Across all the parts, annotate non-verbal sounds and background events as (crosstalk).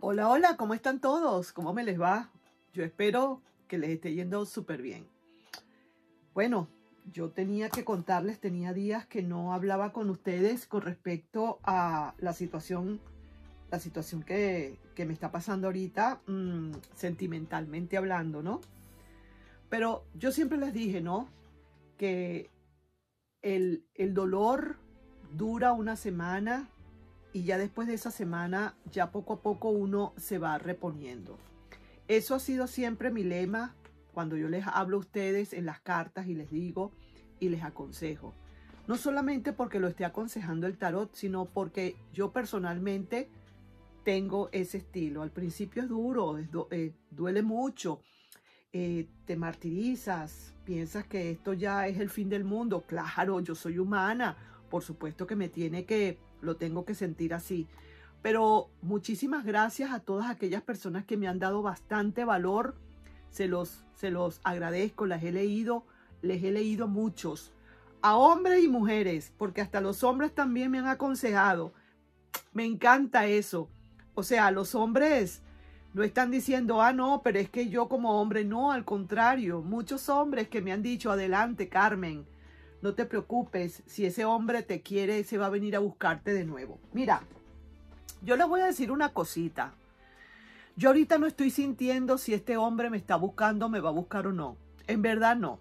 Hola, hola, ¿cómo están todos? ¿Cómo me les va? Yo espero que les esté yendo súper bien. Bueno, yo tenía que contarles, tenía días que no hablaba con ustedes con respecto a la situación, la situación que, que me está pasando ahorita, mmm, sentimentalmente hablando, ¿no? Pero yo siempre les dije, ¿no? Que el, el dolor dura una semana, y ya después de esa semana ya poco a poco uno se va reponiendo. Eso ha sido siempre mi lema cuando yo les hablo a ustedes en las cartas y les digo y les aconsejo. No solamente porque lo esté aconsejando el tarot, sino porque yo personalmente tengo ese estilo. Al principio es duro, eh, duele mucho, eh, te martirizas, piensas que esto ya es el fin del mundo. Claro, yo soy humana, por supuesto que me tiene que lo tengo que sentir así. Pero muchísimas gracias a todas aquellas personas que me han dado bastante valor. Se los, se los agradezco, las he leído, les he leído muchos. A hombres y mujeres, porque hasta los hombres también me han aconsejado. Me encanta eso. O sea, los hombres no están diciendo, ah, no, pero es que yo como hombre, no, al contrario. Muchos hombres que me han dicho, adelante, Carmen no te preocupes, si ese hombre te quiere, se va a venir a buscarte de nuevo. Mira, yo les voy a decir una cosita. Yo ahorita no estoy sintiendo si este hombre me está buscando, me va a buscar o no. En verdad no.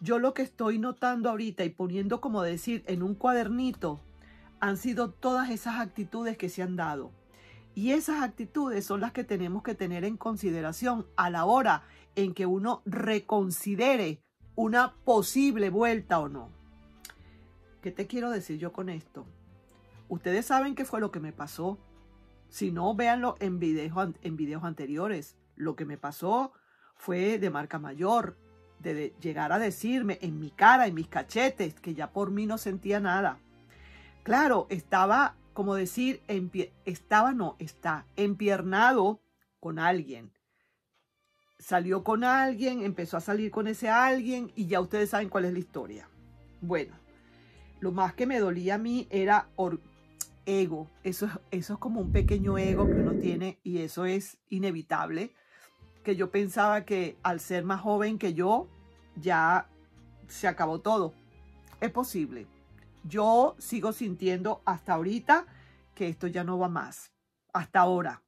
Yo lo que estoy notando ahorita y poniendo como decir en un cuadernito han sido todas esas actitudes que se han dado. Y esas actitudes son las que tenemos que tener en consideración a la hora en que uno reconsidere una posible vuelta o no. ¿Qué te quiero decir yo con esto? Ustedes saben qué fue lo que me pasó. Si no, véanlo en en videos anteriores. Lo que me pasó fue de marca mayor, de llegar a decirme en mi cara, en mis cachetes, que ya por mí no sentía nada. Claro, estaba, como decir, estaba, no, está empiernado con alguien salió con alguien, empezó a salir con ese alguien y ya ustedes saben cuál es la historia. Bueno, lo más que me dolía a mí era ego. Eso, eso es como un pequeño ego que uno tiene y eso es inevitable. Que yo pensaba que al ser más joven que yo, ya se acabó todo. Es posible. Yo sigo sintiendo hasta ahorita que esto ya no va más. Hasta ahora.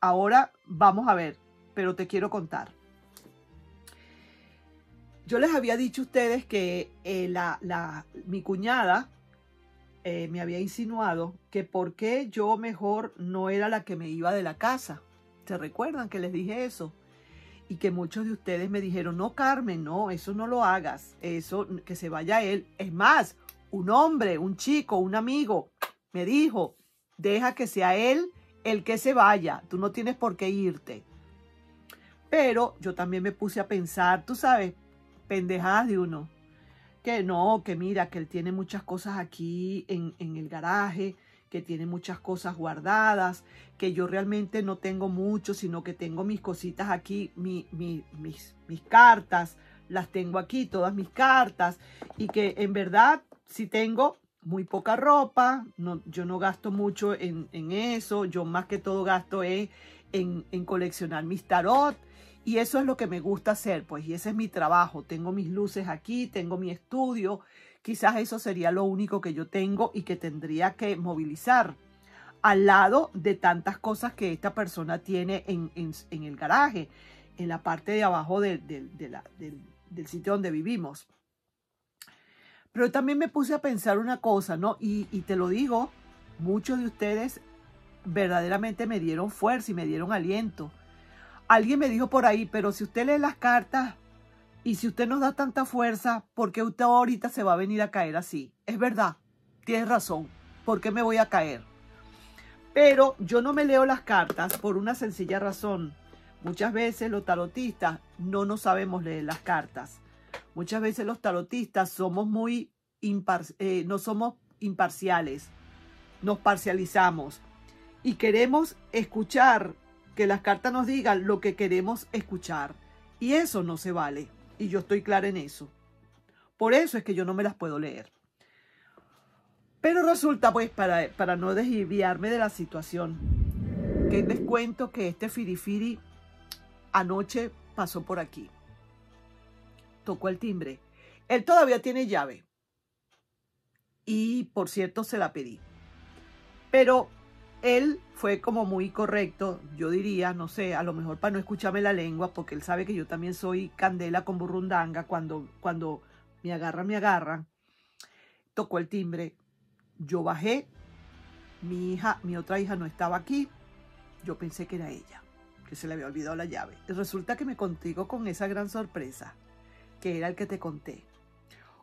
Ahora vamos a ver pero te quiero contar. Yo les había dicho a ustedes que eh, la, mi cuñada eh, me había insinuado que por qué yo mejor no era la que me iba de la casa. ¿Se recuerdan que les dije eso? Y que muchos de ustedes me dijeron, no, Carmen, no, eso no lo hagas, eso, que se vaya él. Es más, un hombre, un chico, un amigo, me dijo, deja que sea él el que se vaya, tú no tienes por qué irte. Pero yo también me puse a pensar, tú sabes, pendejadas de uno. Que no, que mira, que él tiene muchas cosas aquí en, el garaje, que tiene muchas cosas guardadas, que yo realmente no tengo mucho, sino que tengo mis cositas aquí, mis, mis cartas, las tengo aquí, todas mis cartas, y que en verdad si tengo muy poca ropa, yo no gasto mucho en, eso, yo más que todo gasto en, en coleccionar mis tarot, y eso es lo que me gusta hacer, pues, y ese es mi trabajo. Tengo mis luces aquí, tengo mi estudio. Quizás eso sería lo único que yo tengo y que tendría que movilizar al lado de tantas cosas que esta persona tiene en, el garaje, en la parte de abajo del sitio donde vivimos. Pero también me puse a pensar una cosa, ¿no? Y, y te lo digo, muchos de ustedes verdaderamente me dieron fuerza y me dieron aliento Alguien me dijo por ahí, pero si usted lee las cartas y si usted nos da tanta fuerza, ¿por qué usted ahorita se va a venir a caer así? Es verdad, tienes razón. ¿Por qué me voy a caer? Pero yo no me leo las cartas por una sencilla razón. Muchas veces los tarotistas no nos sabemos leer las cartas. Muchas veces los tarotistas somos muy eh, no somos imparciales. Nos parcializamos y queremos escuchar que las cartas nos digan lo que queremos escuchar. Y eso no se vale. Y yo estoy clara en eso. Por eso es que yo no me las puedo leer. Pero resulta, pues, para, para no desviarme de la situación, porque les cuento que este firifiri anoche pasó por aquí. Tocó el timbre. Él todavía tiene llave. Y por cierto se la pedí. Pero él fue como muy correcto, yo diría, no sé, a lo mejor para no escucharme la lengua, porque él sabe que yo también soy candela con burrundanga, cuando, cuando me agarran, me agarran. Tocó el timbre, yo bajé, mi hija, mi otra hija no estaba aquí, yo pensé que era ella, que se le había olvidado la llave. Resulta que me contigo con esa gran sorpresa, que era el que te conté.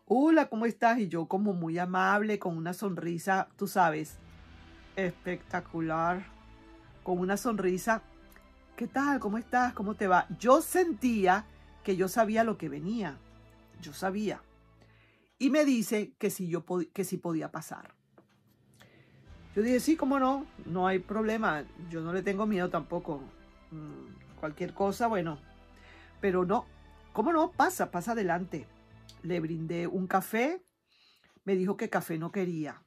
Hola, ¿cómo estás? Y yo como muy amable, con una sonrisa, tú sabes, espectacular, con una sonrisa. ¿Qué tal? ¿Cómo estás? ¿Cómo te va? Yo sentía que yo sabía lo que venía. Yo sabía. Y me dice que si yo que si podía pasar. Yo dije, sí, cómo no, no hay problema. Yo no le tengo miedo tampoco. Mm, cualquier cosa, bueno. Pero no, ¿cómo no? Pasa, pasa adelante. Le brindé un café. Me dijo que café no quería.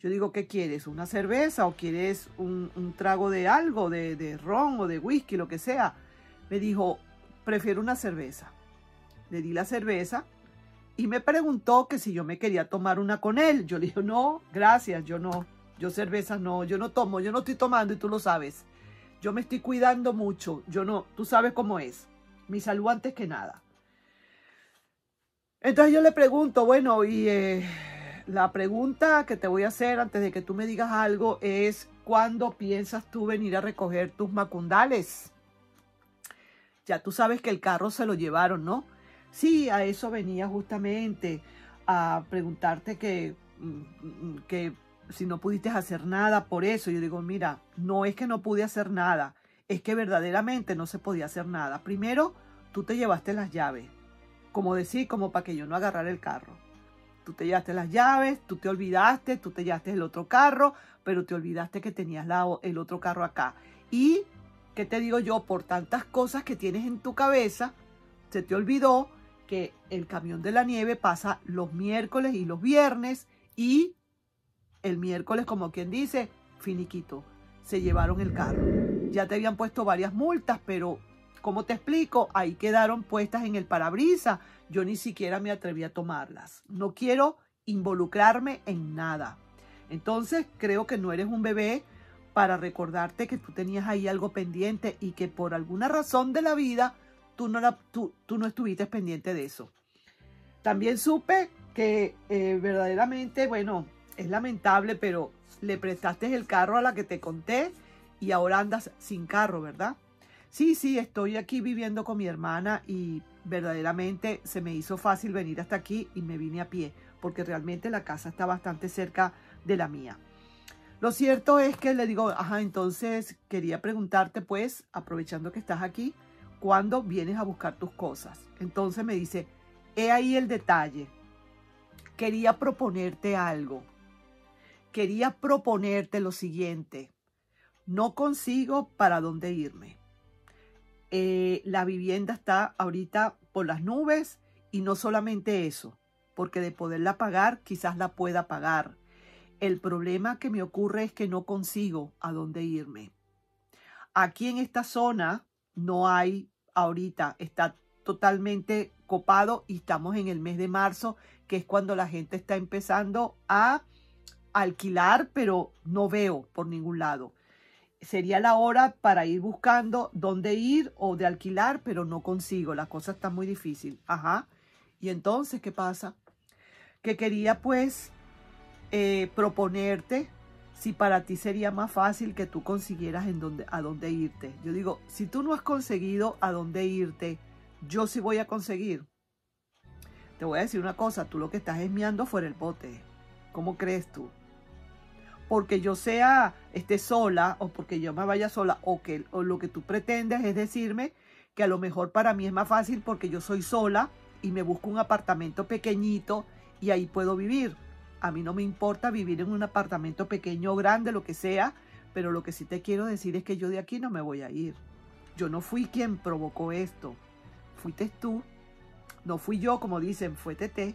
Yo digo, ¿qué quieres? ¿Una cerveza o quieres un, trago de algo, de, de, ron o de whisky, lo que sea? Me dijo, prefiero una cerveza. Le di la cerveza y me preguntó que si yo me quería tomar una con él. Yo le dije, no, gracias, yo no. Yo cerveza no, yo no tomo, yo no estoy tomando y tú lo sabes. Yo me estoy cuidando mucho, yo no, tú sabes cómo es. Mi salud antes que nada. Entonces yo le pregunto, bueno, y... Eh, la pregunta que te voy a hacer antes de que tú me digas algo es, ¿cuándo piensas tú venir a recoger tus macundales? Ya tú sabes que el carro se lo llevaron, ¿no? Sí, a eso venía justamente, a preguntarte que, mm, que si no pudiste hacer nada por eso. Yo digo, mira, no es que no pude hacer nada, es que verdaderamente no se podía hacer nada. Primero, tú te llevaste las llaves, como decir, como para que yo no agarrara el carro. Tú te llevaste las llaves, tú te olvidaste, tú te llevaste el otro carro, pero te olvidaste que tenías el otro carro acá. Y, ¿qué te digo yo? Por tantas cosas que tienes en tu cabeza, se te olvidó que el camión de la nieve pasa los miércoles y los viernes y el miércoles, como quien dice, finiquito, se llevaron el carro. Ya te habían puesto varias multas, pero ¿cómo te explico? Ahí quedaron puestas en el parabrisas yo ni siquiera me atreví a tomarlas. No quiero involucrarme en nada. Entonces creo que no eres un bebé para recordarte que tú tenías ahí algo pendiente y que por alguna razón de la vida tú no, tú, no estuviste pendiente de eso. También supe que eh, verdaderamente, bueno, es lamentable, pero le prestaste el carro a la que te conté y ahora andas sin carro, ¿verdad? Sí, sí, estoy aquí viviendo con mi hermana y verdaderamente se me hizo fácil venir hasta aquí y me vine a pie, porque realmente la casa está bastante cerca de la mía. Lo cierto es que le digo, ajá, entonces quería preguntarte pues, aprovechando que estás aquí, ¿cuándo vienes a buscar tus cosas? Entonces me dice, he ahí el detalle. Quería proponerte algo. Quería proponerte lo siguiente. No consigo para dónde irme. Eh, la vivienda está ahorita por las nubes y no solamente eso, porque de poderla pagar quizás la pueda pagar. El problema que me ocurre es que no consigo a dónde irme. Aquí en esta zona no hay ahorita, está totalmente copado y estamos en el mes de marzo, que es cuando la gente está empezando a alquilar, pero no veo por ningún lado sería la hora para ir buscando dónde ir o de alquilar, pero no consigo. La cosa está muy difícil. Ajá. Y entonces, ¿qué pasa? Que quería pues eh, proponerte si para ti sería más fácil que tú consiguieras en dónde, a dónde irte. Yo digo, si tú no has conseguido a dónde irte, yo sí voy a conseguir. Te voy a decir una cosa, tú lo que estás esmiando fuera el bote. ¿Cómo crees tú? Porque yo sea esté sola o porque yo me vaya sola o que o lo que tú pretendes es decirme que a lo mejor para mí es más fácil porque yo soy sola y me busco un apartamento pequeñito y ahí puedo vivir. A mí no me importa vivir en un apartamento pequeño o grande, lo que sea, pero lo que sí te quiero decir es que yo de aquí no me voy a ir. Yo no fui quien provocó esto. Fuiste tú. No fui yo, como dicen, fue Tete.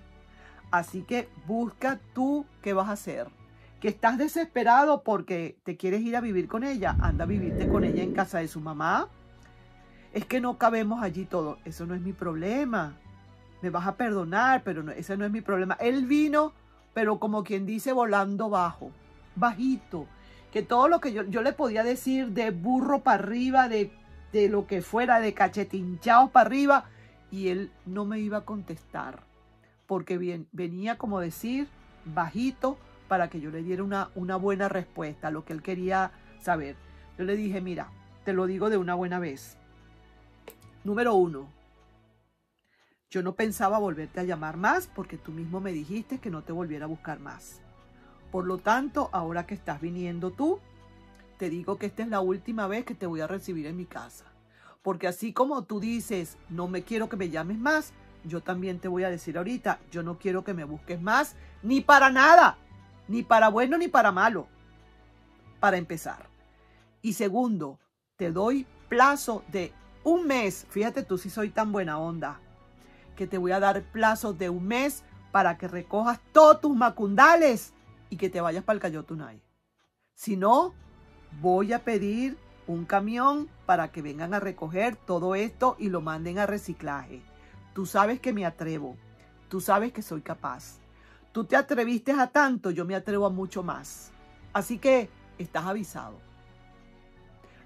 Así que busca tú qué vas a hacer que estás desesperado porque te quieres ir a vivir con ella, anda a vivirte con ella en casa de su mamá. Es que no cabemos allí todo. Eso no es mi problema. Me vas a perdonar, pero no, ese no es mi problema. Él vino, pero como quien dice, volando bajo, bajito. Que todo lo que yo, yo le podía decir de burro para arriba, de, de lo que fuera, de cachetinchados para arriba, y él no me iba a contestar. Porque bien, venía como decir, bajito, para que yo le diera una, una buena respuesta a lo que él quería saber. Yo le dije, mira, te lo digo de una buena vez. Número uno, yo no pensaba volverte a llamar más porque tú mismo me dijiste que no te volviera a buscar más. Por lo tanto, ahora que estás viniendo tú, te digo que esta es la última vez que te voy a recibir en mi casa. Porque así como tú dices, no me quiero que me llames más, yo también te voy a decir ahorita, yo no quiero que me busques más, ni para nada ni para bueno ni para malo, para empezar. Y segundo, te doy plazo de un mes, fíjate tú si soy tan buena onda, que te voy a dar plazo de un mes para que recojas todos tus macundales y que te vayas para el Cayotunay. Si no, voy a pedir un camión para que vengan a recoger todo esto y lo manden a reciclaje. Tú sabes que me atrevo, tú sabes que soy capaz. Tú te atreviste a tanto, yo me atrevo a mucho más. Así que estás avisado.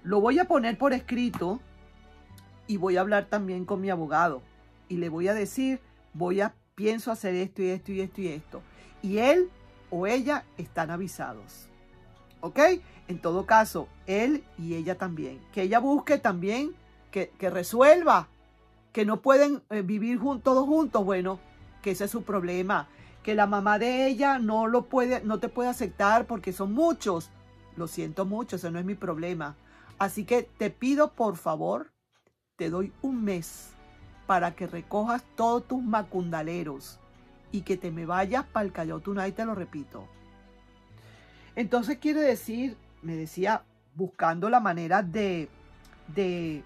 Lo voy a poner por escrito y voy a hablar también con mi abogado y le voy a decir, voy a pienso hacer esto y esto y esto y esto. Y él o ella están avisados. ¿Ok? En todo caso, él y ella también. Que ella busque también, que, resuelva, que no pueden eh, vivir todos juntos. Bueno, que ese es su problema que la mamá de ella no lo puede, no te puede aceptar porque son muchos. Lo siento mucho, ese no es mi problema. Así que te pido por favor, te doy un mes para que recojas todos tus macundaleros y que te me vayas para el Callao y te lo repito. Entonces quiere decir, me decía, buscando la manera de, de,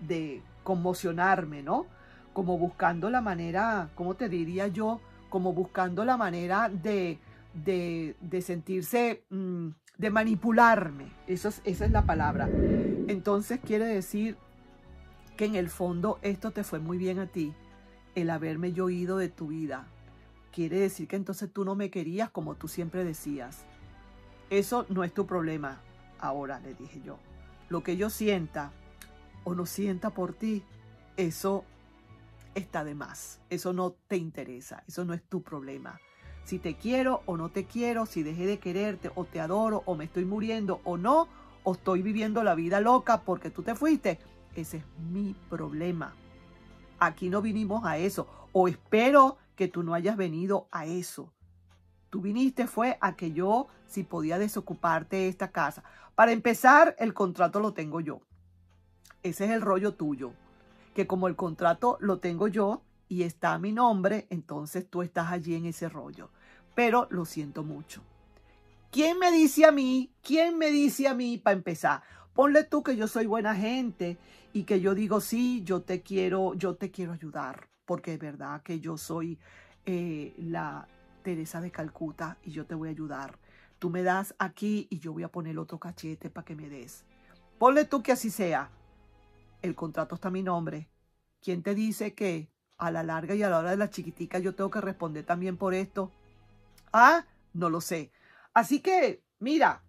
de conmocionarme, ¿no? Como buscando la manera, ¿cómo te diría yo? Como buscando la manera de, de, sentirse, mm, de manipularme. Eso es, esa es la palabra. Entonces quiere decir que en el fondo esto te fue muy bien a ti, el haberme yo oído de tu vida. Quiere decir que entonces tú no me querías como tú siempre decías. Eso no es tu problema. Ahora le dije yo. Lo que yo sienta o no sienta por ti, eso está de más. Eso no te interesa, eso no es tu problema. Si te quiero o no te quiero, si dejé de quererte o te adoro o me estoy muriendo o no, o estoy viviendo la vida loca porque tú te fuiste, ese es mi problema. Aquí no vinimos a eso, o espero que tú no hayas venido a eso. Tú viniste fue a que yo, si podía desocuparte de esta casa. Para empezar, el contrato lo tengo yo. Ese es el rollo tuyo que como el contrato lo tengo yo y está a mi nombre, entonces tú estás allí en ese rollo. Pero lo siento mucho. ¿Quién me dice a mí? ¿Quién me dice a mí para empezar? Ponle tú que yo soy buena gente y que yo digo, sí, yo te quiero, yo te quiero ayudar, porque es verdad que yo soy eh, la Teresa de Calcuta y yo te voy a ayudar. Tú me das aquí y yo voy a poner otro cachete para que me des. Ponle tú que así sea el contrato está a mi nombre. ¿Quién te dice que a la larga y a la hora de la chiquitica yo tengo que responder también por esto? Ah, no lo sé. Así que, mira,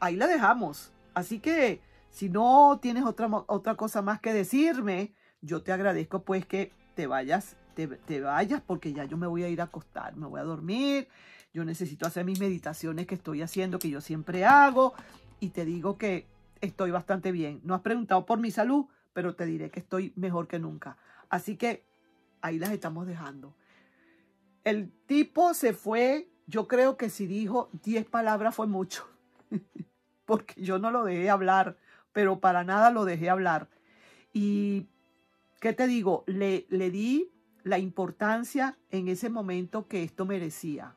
ahí la dejamos. Así que, si no tienes otra, otra cosa más que decirme, yo te agradezco pues que te vayas, te, te vayas porque ya yo me voy a ir a acostar, me voy a dormir. Yo necesito hacer mis meditaciones que estoy haciendo, que yo siempre hago. Y te digo que estoy bastante bien. No has preguntado por mi salud, pero te diré que estoy mejor que nunca. Así que ahí las estamos dejando. El tipo se fue, yo creo que si dijo 10 palabras fue mucho, (laughs) porque yo no lo dejé hablar, pero para nada lo dejé hablar. Y, ¿qué te digo? Le, le di la importancia en ese momento que esto merecía.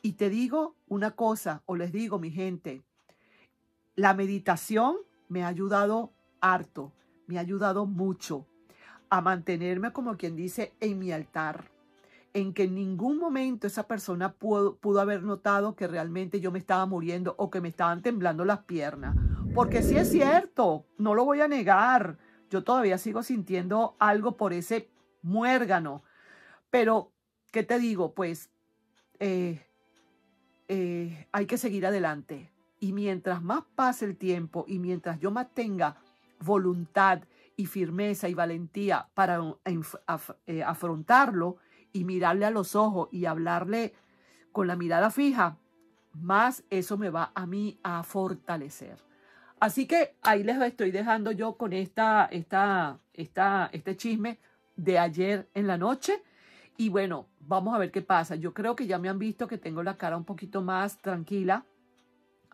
Y te digo una cosa, o les digo, mi gente, la meditación me ha ayudado harto, me ha ayudado mucho a mantenerme, como quien dice, en mi altar. en que en ningún momento esa persona pudo, haber notado que realmente yo me estaba muriendo o que me estaban temblando las piernas. Porque sí es cierto, no lo voy a negar. Yo todavía sigo sintiendo algo por ese muérgano. Pero, ¿qué te digo? Pues eh, eh, hay que seguir adelante. Y mientras más pase el tiempo y mientras yo mantenga voluntad y firmeza y valentía para eh, afrontarlo y mirarle a los ojos y hablarle con la mirada fija, más eso me va a mí a fortalecer. Así que ahí les estoy dejando yo con esta, esta, esta, este chisme de ayer en la noche. Y bueno, vamos a ver qué pasa. Yo creo que ya me han visto que tengo la cara un poquito más tranquila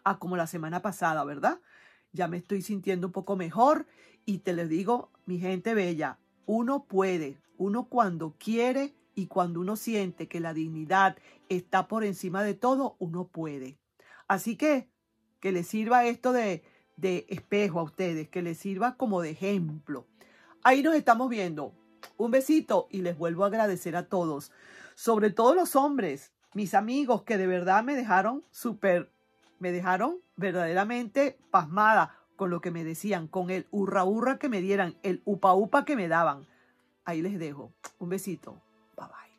a como la semana pasada, ¿verdad? Ya me estoy sintiendo un poco mejor y te les digo, mi gente bella, uno puede, uno cuando quiere y cuando uno siente que la dignidad está por encima de todo, uno puede. Así que que les sirva esto de, de espejo a ustedes, que les sirva como de ejemplo. Ahí nos estamos viendo. Un besito y les vuelvo a agradecer a todos, sobre todo los hombres, mis amigos que de verdad me dejaron súper, me dejaron verdaderamente pasmada con lo que me decían, con el hurra hurra que me dieran, el upa upa que me daban. Ahí les dejo. Un besito. Bye bye.